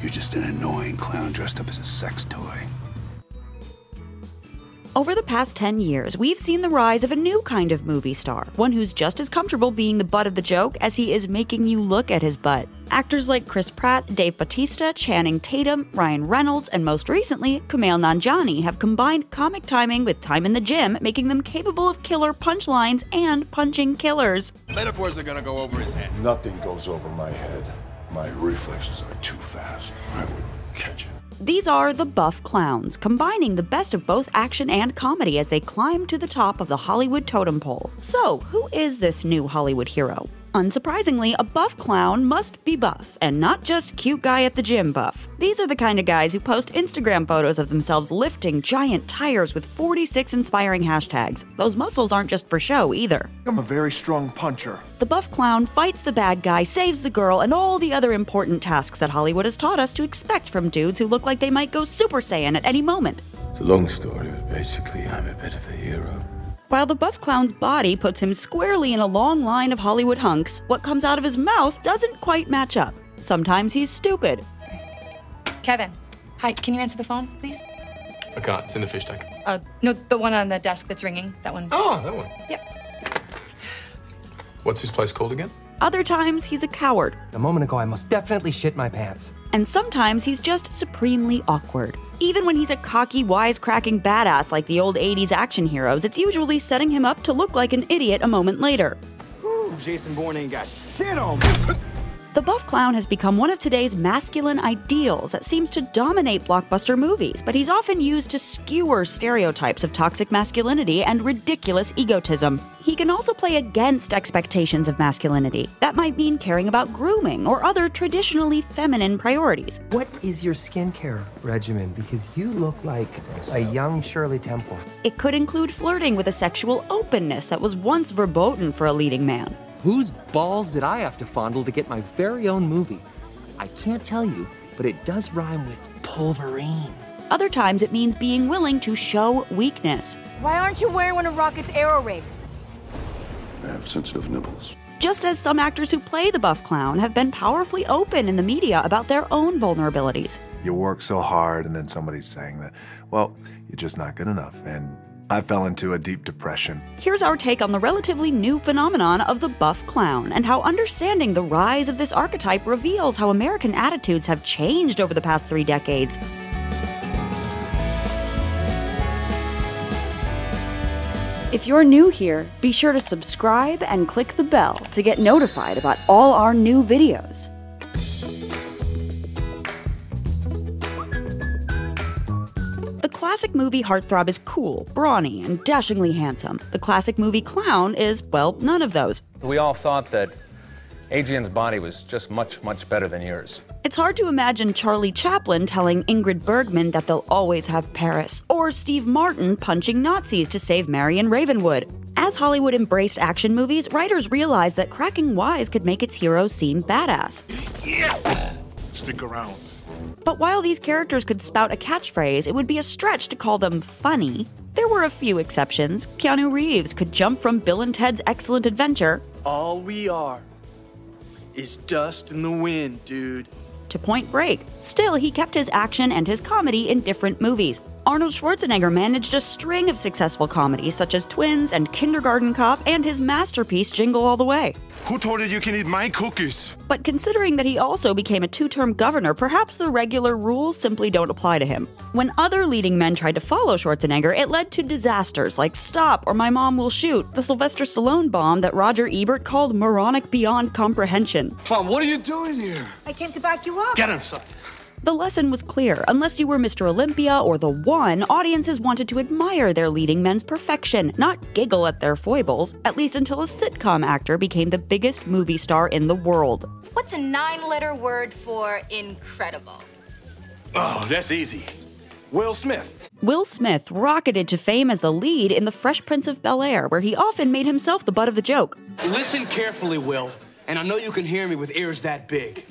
You're just an annoying clown dressed up as a sex toy. Over the past 10 years, we've seen the rise of a new kind of movie star, one who's just as comfortable being the butt of the joke as he is making you look at his butt. Actors like Chris Pratt, Dave Bautista, Channing Tatum, Ryan Reynolds, and most recently, Kumail Nanjiani have combined comic timing with time in the gym, making them capable of killer punchlines and punching killers. Metaphors are gonna go over his head. Nothing goes over my head. My reflexes are too fast. I would catch it. These are the Buff Clowns, combining the best of both action and comedy as they climb to the top of the Hollywood totem pole. So, who is this new Hollywood hero? Unsurprisingly, a buff clown must be buff, and not just cute guy at the gym buff. These are the kind of guys who post Instagram photos of themselves lifting giant tires with 46 inspiring hashtags. Those muscles aren't just for show either. I'm a very strong puncher. The buff clown fights the bad guy, saves the girl, and all the other important tasks that Hollywood has taught us to expect from dudes who look like they might go Super Saiyan at any moment. It's a long story, but basically, I'm a bit of a hero. While the buff clown's body puts him squarely in a long line of Hollywood hunks, what comes out of his mouth doesn't quite match up. Sometimes he's stupid. Kevin. Hi, can you answer the phone, please? I can't. It's in the fish tank. Uh, no, the one on the desk that's ringing. That one. Oh, that one. Yep. What's this place called again? Other times he's a coward. A moment ago, I most definitely shit my pants. And sometimes he's just supremely awkward. Even when he's a cocky, wisecracking badass like the old 80s action heroes, it's usually setting him up to look like an idiot a moment later. Whew, Jason Bourne ain't got shit on me. The buff clown has become one of today's masculine ideals that seems to dominate blockbuster movies, but he's often used to skewer stereotypes of toxic masculinity and ridiculous egotism. He can also play against expectations of masculinity. That might mean caring about grooming or other traditionally feminine priorities. What is your skincare regimen? Because you look like a young Shirley Temple. It could include flirting with a sexual openness that was once verboten for a leading man. Whose balls did I have to fondle to get my very own movie? I can't tell you, but it does rhyme with pulverine. Other times it means being willing to show weakness. Why aren't you wearing one of Rocket's aero rigs? I have sensitive nipples. Just as some actors who play the buff clown have been powerfully open in the media about their own vulnerabilities. You work so hard, and then somebody's saying that, well, you're just not good enough. And I fell into a deep depression. Here's our take on the relatively new phenomenon of the buff clown and how understanding the rise of this archetype reveals how American attitudes have changed over the past three decades. If you're new here, be sure to subscribe and click the bell to get notified about all our new videos. Classic movie heartthrob is cool, brawny, and dashingly handsome. The classic movie clown is, well, none of those. We all thought that Adrian's body was just much, much better than yours. It's hard to imagine Charlie Chaplin telling Ingrid Bergman that they'll always have Paris, or Steve Martin punching Nazis to save Marion Ravenwood. As Hollywood embraced action movies, writers realized that cracking wise could make its heroes seem badass. Yeah! Stick around. But while these characters could spout a catchphrase, it would be a stretch to call them funny. There were a few exceptions. Keanu Reeves could jump from Bill and Ted's Excellent Adventure All we are is dust in the wind, dude. to Point Break. Still, he kept his action and his comedy in different movies. Arnold Schwarzenegger managed a string of successful comedies such as Twins and Kindergarten Cop and his masterpiece Jingle All the Way. Who told you you can eat my cookies? But considering that he also became a two term governor, perhaps the regular rules simply don't apply to him. When other leading men tried to follow Schwarzenegger, it led to disasters like Stop or My Mom Will Shoot, the Sylvester Stallone bomb that Roger Ebert called moronic beyond comprehension. Mom, what are you doing here? I came to back you up. Get inside. The lesson was clear. Unless you were Mr. Olympia or the one, audiences wanted to admire their leading men's perfection, not giggle at their foibles, at least until a sitcom actor became the biggest movie star in the world. What's a nine letter word for incredible? Oh, that's easy. Will Smith. Will Smith rocketed to fame as the lead in The Fresh Prince of Bel Air, where he often made himself the butt of the joke. Listen carefully, Will. And I know you can hear me with ears that big.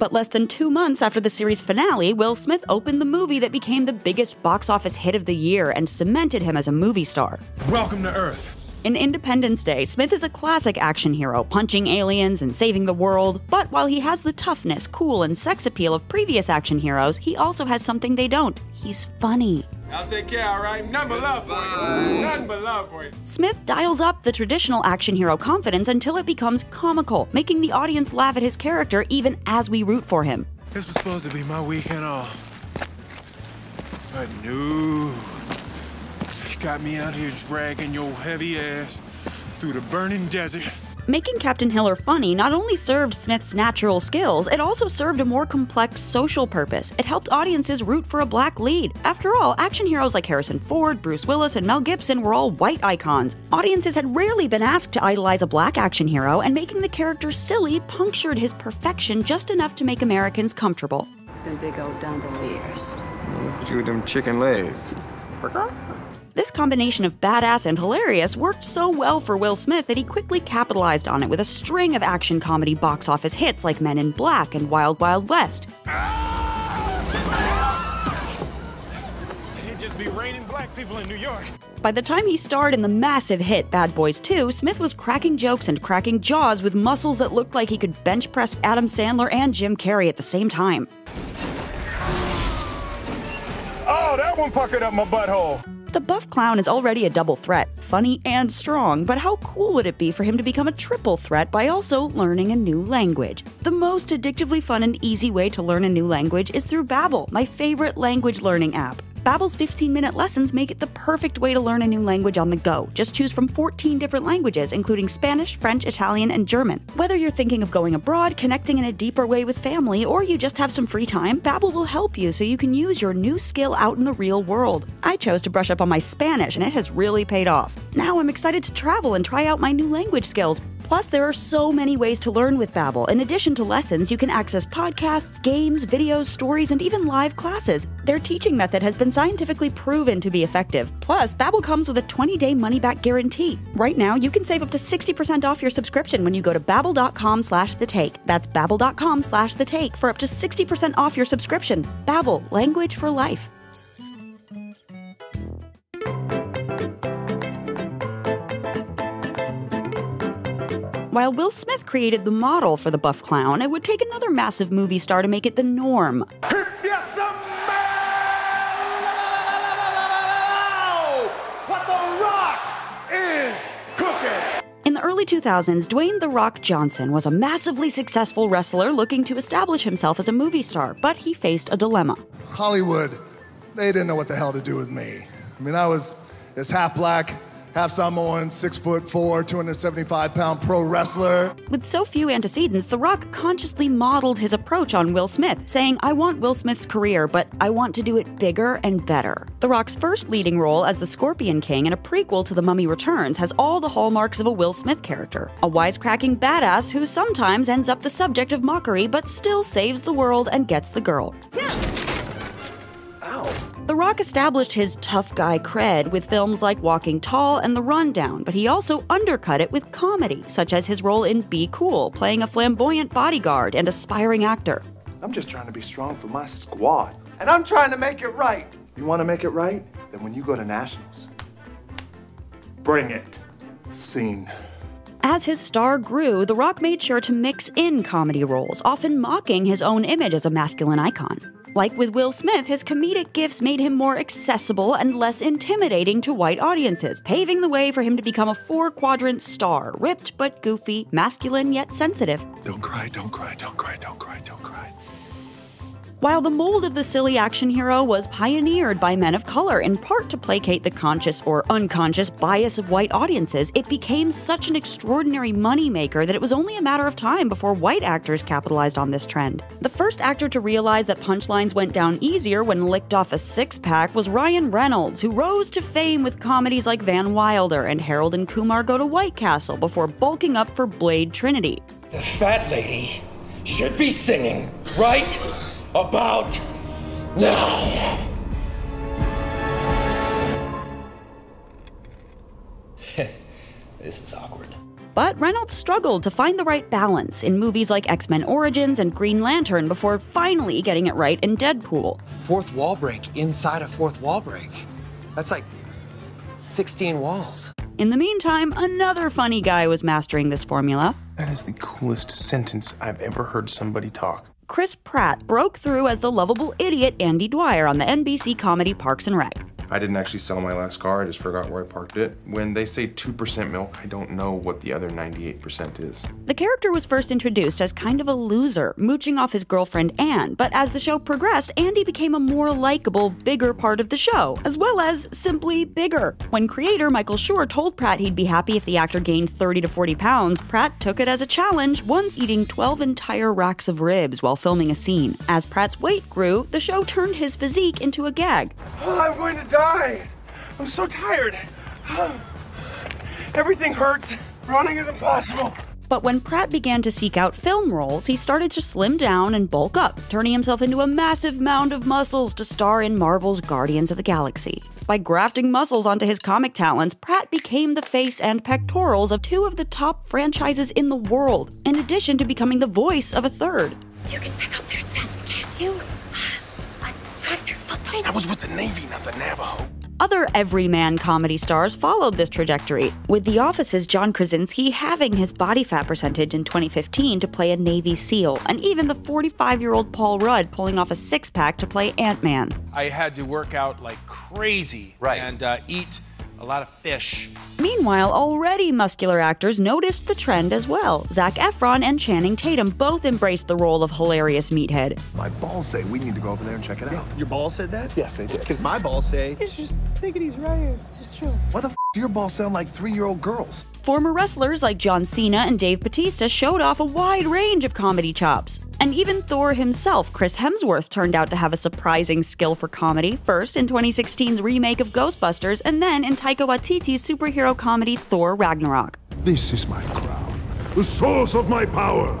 But less than two months after the series finale, Will Smith opened the movie that became the biggest box office hit of the year and cemented him as a movie star. Welcome to Earth. In Independence Day, Smith is a classic action hero, punching aliens and saving the world. But while he has the toughness, cool, and sex appeal of previous action heroes, he also has something they don't. He's funny. I'll take care, all right? Nothing but love for you. Nothing but love for you. Smith dials up the traditional action hero confidence until it becomes comical, making the audience laugh at his character even as we root for him. This was supposed to be my weekend off. But no. You got me out here dragging your heavy ass through the burning desert. Making Captain Hiller funny not only served Smith's natural skills, it also served a more complex social purpose. It helped audiences root for a black lead. After all, action heroes like Harrison Ford, Bruce Willis, and Mel Gibson were all white icons. Audiences had rarely been asked to idolize a black action hero, and making the character silly punctured his perfection just enough to make Americans comfortable. Them big old dumbo ears. Chew them chicken legs. This combination of badass and hilarious worked so well for Will Smith that he quickly capitalized on it with a string of action comedy box office hits like Men in Black and Wild Wild West. It'd just be raining black people in New York. By the time he starred in the massive hit Bad Boys 2, Smith was cracking jokes and cracking jaws with muscles that looked like he could bench press Adam Sandler and Jim Carrey at the same time. Oh, that one puckered up my butthole. The buff clown is already a double threat, funny and strong, but how cool would it be for him to become a triple threat by also learning a new language? The most addictively fun and easy way to learn a new language is through Babbel, my favorite language learning app. Babbel's 15-minute lessons make it the perfect way to learn a new language on the go. Just choose from 14 different languages, including Spanish, French, Italian, and German. Whether you're thinking of going abroad, connecting in a deeper way with family, or you just have some free time, Babbel will help you so you can use your new skill out in the real world. I chose to brush up on my Spanish, and it has really paid off. Now I'm excited to travel and try out my new language skills. Plus, there are so many ways to learn with Babbel. In addition to lessons, you can access podcasts, games, videos, stories, and even live classes. Their teaching method has been scientifically proven to be effective. Plus, Babbel comes with a 20-day money-back guarantee. Right now, you can save up to 60% off your subscription when you go to babbel.com slash the take. That's babbel.com slash the take for up to 60% off your subscription. Babbel, language for life. While Will Smith created the model for the buff clown, it would take another massive movie star to make it the norm. What the rock is cooking. In the early 2000s, Dwayne The Rock Johnson was a massively successful wrestler looking to establish himself as a movie star, but he faced a dilemma. Hollywood, they didn't know what the hell to do with me. I mean, I was this half black, half Samoan, six foot four, 275 pound pro wrestler. With so few antecedents, The Rock consciously modeled his approach on Will Smith, saying, I want Will Smith's career, but I want to do it bigger and better. The Rock's first leading role as the Scorpion King in a prequel to The Mummy Returns has all the hallmarks of a Will Smith character a wisecracking badass who sometimes ends up the subject of mockery, but still saves the world and gets the girl. The Rock established his tough guy cred with films like Walking Tall and The Rundown, but he also undercut it with comedy, such as his role in Be Cool, playing a flamboyant bodyguard and aspiring actor. I'm just trying to be strong for my squad. And I'm trying to make it right. You want to make it right? Then when you go to nationals, bring it. Scene. As his star grew, The Rock made sure to mix in comedy roles, often mocking his own image as a masculine icon. Like with Will Smith, his comedic gifts made him more accessible and less intimidating to white audiences, paving the way for him to become a four quadrant star ripped but goofy, masculine yet sensitive. Don't cry, don't cry, don't cry, don't cry, don't cry. While the mold of the silly action hero was pioneered by men of color in part to placate the conscious or unconscious bias of white audiences, it became such an extraordinary moneymaker that it was only a matter of time before white actors capitalized on this trend. The first actor to realize that punchlines went down easier when licked off a six pack was Ryan Reynolds, who rose to fame with comedies like Van Wilder and Harold and Kumar Go to White Castle before bulking up for Blade Trinity. The fat lady should be singing right about now. this is awkward. But Reynolds struggled to find the right balance in movies like X Men Origins and Green Lantern before finally getting it right in Deadpool. Fourth wall break inside a fourth wall break. That's like 16 walls. In the meantime, another funny guy was mastering this formula. That is the coolest sentence I've ever heard somebody talk. Chris Pratt broke through as the lovable idiot Andy Dwyer on the NBC comedy Parks and Rec. I didn't actually sell my last car, I just forgot where I parked it. When they say 2% milk, I don't know what the other 98% is. The character was first introduced as kind of a loser, mooching off his girlfriend Anne, but as the show progressed, Andy became a more likable, bigger part of the show, as well as simply bigger. When creator Michael Schur told Pratt he'd be happy if the actor gained 30 to 40 pounds, Pratt took it as a challenge, once eating 12 entire racks of ribs while filming a scene. As Pratt's weight grew, the show turned his physique into a gag. Oh, I'm going to die. I'm so tired. Everything hurts. Running is impossible. But when Pratt began to seek out film roles, he started to slim down and bulk up, turning himself into a massive mound of muscles to star in Marvel's Guardians of the Galaxy. By grafting muscles onto his comic talents, Pratt became the face and pectorals of two of the top franchises in the world, in addition to becoming the voice of a third. You can pick up their tracked. I was with the Navy, not the Navajo. Other everyman comedy stars followed this trajectory, with The Office's John Krasinski having his body fat percentage in 2015 to play a Navy SEAL, and even the 45 year old Paul Rudd pulling off a six pack to play Ant Man. I had to work out like crazy right. and uh, eat a lot of fish. Meanwhile, already muscular actors noticed the trend as well. Zac Efron and Channing Tatum both embraced the role of hilarious meathead. My balls say we need to go over there and check it out. Your balls said that? Yes, they did. Because my balls say, it's just take it easy right here. Just chill. Why the f do your balls sound like three-year-old girls? Former wrestlers like John Cena and Dave Bautista showed off a wide range of comedy chops. And even Thor himself, Chris Hemsworth, turned out to have a surprising skill for comedy, first in 2016's remake of Ghostbusters, and then in Taika Waititi's superhero comedy Thor Ragnarok. This is my crown, the source of my power.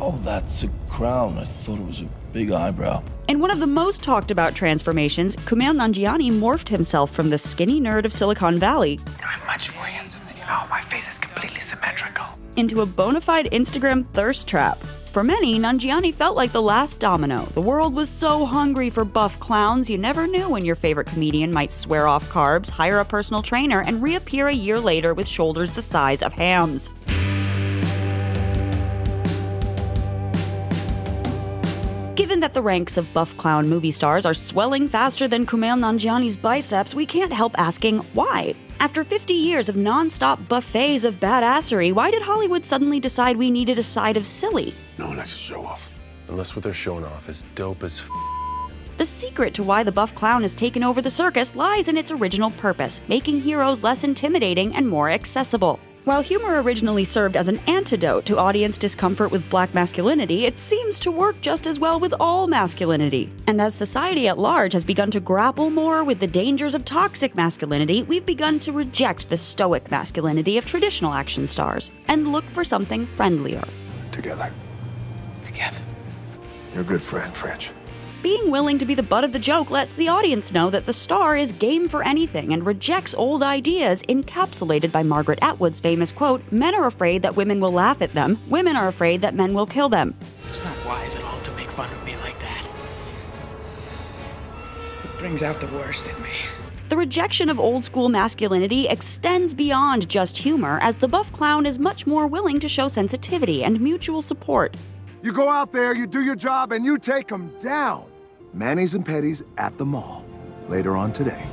Oh, that's a crown. I thought it was a big eyebrow. In one of the most talked about transformations, Kumail Nanjiani morphed himself from the skinny nerd of Silicon Valley I'm much more handsome you. Oh, my face is completely symmetrical. into a bona fide Instagram thirst trap. For many, Nanjiani felt like the last domino. The world was so hungry for buff clowns, you never knew when your favorite comedian might swear off carbs, hire a personal trainer, and reappear a year later with shoulders the size of hams. Given that the ranks of buff clown movie stars are swelling faster than Kumail Nanjiani's biceps, we can't help asking why. After 50 years of non-stop buffets of badassery, why did Hollywood suddenly decide we needed a side of silly? No one likes to show off. Unless what they're showing off is dope as f- The secret to why the buff clown has taken over the circus lies in its original purpose, making heroes less intimidating and more accessible. While humor originally served as an antidote to audience discomfort with black masculinity, it seems to work just as well with all masculinity. And as society at large has begun to grapple more with the dangers of toxic masculinity, we've begun to reject the stoic masculinity of traditional action stars and look for something friendlier. Together. Together. You're a good friend, French. Being willing to be the butt of the joke lets the audience know that the star is game for anything and rejects old ideas, encapsulated by Margaret Atwood's famous quote Men are afraid that women will laugh at them, women are afraid that men will kill them. It's not wise at all to make fun of me like that. It brings out the worst in me. The rejection of old school masculinity extends beyond just humor, as the buff clown is much more willing to show sensitivity and mutual support. You go out there, you do your job, and you take them down. Manny's and Petty's at the mall. Later on today.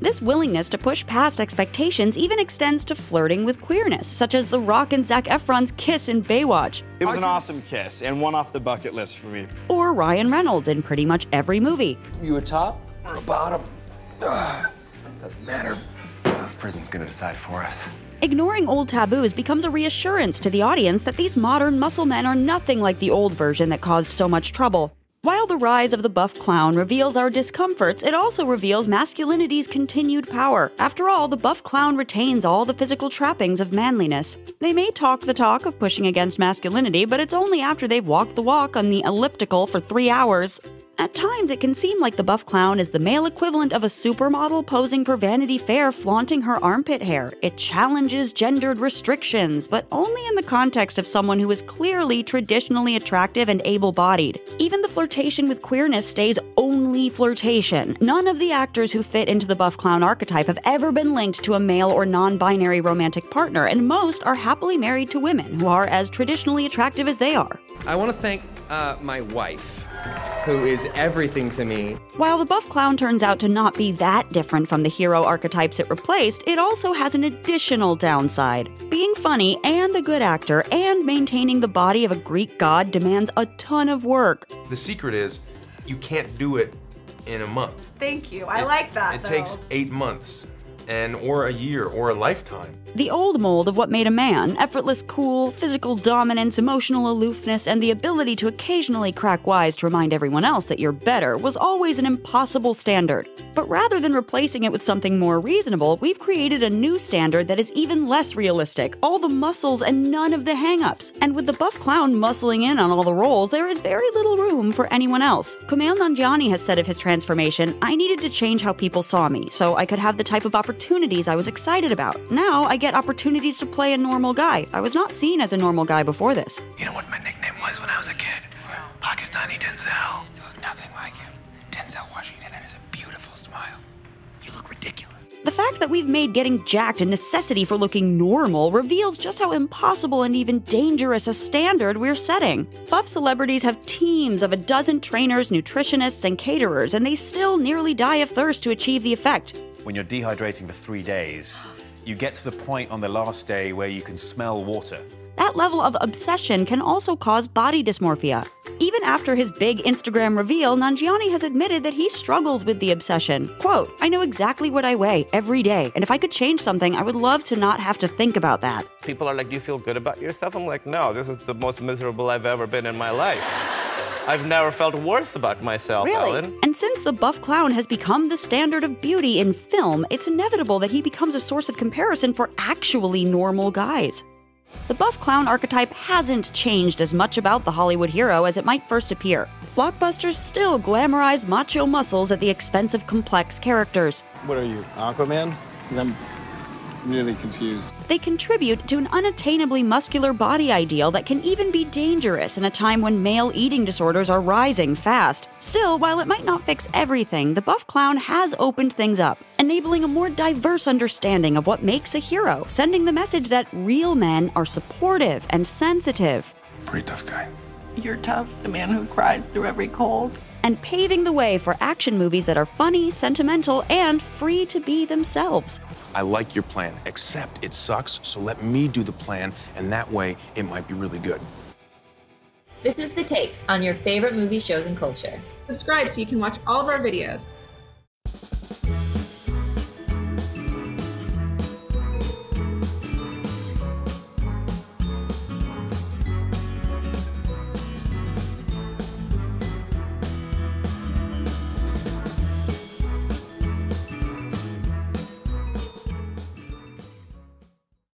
This willingness to push past expectations even extends to flirting with queerness, such as The Rock and Zac Efron's kiss in Baywatch, It was an awesome kiss and one off the bucket list for me. or Ryan Reynolds in pretty much every movie. You a top or a bottom? Ugh, doesn't matter. Prison's gonna decide for us. Ignoring old taboos becomes a reassurance to the audience that these modern muscle men are nothing like the old version that caused so much trouble. While the rise of the buff clown reveals our discomforts, it also reveals masculinity's continued power. After all, the buff clown retains all the physical trappings of manliness. They may talk the talk of pushing against masculinity, but it's only after they've walked the walk on the elliptical for three hours. At times, it can seem like the buff clown is the male equivalent of a supermodel posing for Vanity Fair flaunting her armpit hair. It challenges gendered restrictions, but only in the context of someone who is clearly traditionally attractive and able bodied. Even the flirtation with queerness stays only flirtation. None of the actors who fit into the buff clown archetype have ever been linked to a male or non binary romantic partner, and most are happily married to women who are as traditionally attractive as they are. I want to thank uh, my wife, who is everything to me. While the buff clown turns out to not be that different from the hero archetypes it replaced, it also has an additional downside. Being funny and a good actor and maintaining the body of a Greek god demands a ton of work. The secret is you can't do it in a month. Thank you. I like that. It though. takes eight months and or a year or a lifetime. The old mold of what made a man effortless cool, physical dominance, emotional aloofness, and the ability to occasionally crack wise to remind everyone else that you're better was always an impossible standard. But rather than replacing it with something more reasonable, we've created a new standard that is even less realistic all the muscles and none of the hang ups. And with the buff clown muscling in on all the roles, there is very little room for anyone else. Kumail Nanjiani has said of his transformation I needed to change how people saw me so I could have the type of opportunities I was excited about. Now I get opportunities to play a normal guy. I was not seen as a normal guy before this. You know what my nickname was when I was a kid? Pakistani Denzel. You look nothing like him. Denzel Washington has a beautiful smile. You look ridiculous. The fact that we've made getting jacked a necessity for looking normal reveals just how impossible and even dangerous a standard we're setting. Buff celebrities have teams of a dozen trainers, nutritionists, and caterers, and they still nearly die of thirst to achieve the effect. When you're dehydrating for three days, you get to the point on the last day where you can smell water. That level of obsession can also cause body dysmorphia. Even after his big Instagram reveal, Nanjiani has admitted that he struggles with the obsession. Quote, I know exactly what I weigh every day, and if I could change something, I would love to not have to think about that. People are like, Do you feel good about yourself? I'm like, No, this is the most miserable I've ever been in my life. I've never felt worse about myself, Ellen. And since the buff clown has become the standard of beauty in film, it's inevitable that he becomes a source of comparison for actually normal guys. The buff clown archetype hasn't changed as much about the Hollywood hero as it might first appear. Blockbusters still glamorize macho muscles at the expense of complex characters. What are you, Aquaman? Because I'm really confused. They contribute to an unattainably muscular body ideal that can even be dangerous in a time when male eating disorders are rising fast. Still, while it might not fix everything, the buff clown has opened things up, enabling a more diverse understanding of what makes a hero, sending the message that real men are supportive and sensitive. Pretty tough guy. You're tough, the man who cries through every cold. And paving the way for action movies that are funny, sentimental, and free to be themselves. I like your plan, except it sucks, so let me do the plan, and that way it might be really good. This is The Take on your favorite movie shows and culture. Subscribe so you can watch all of our videos.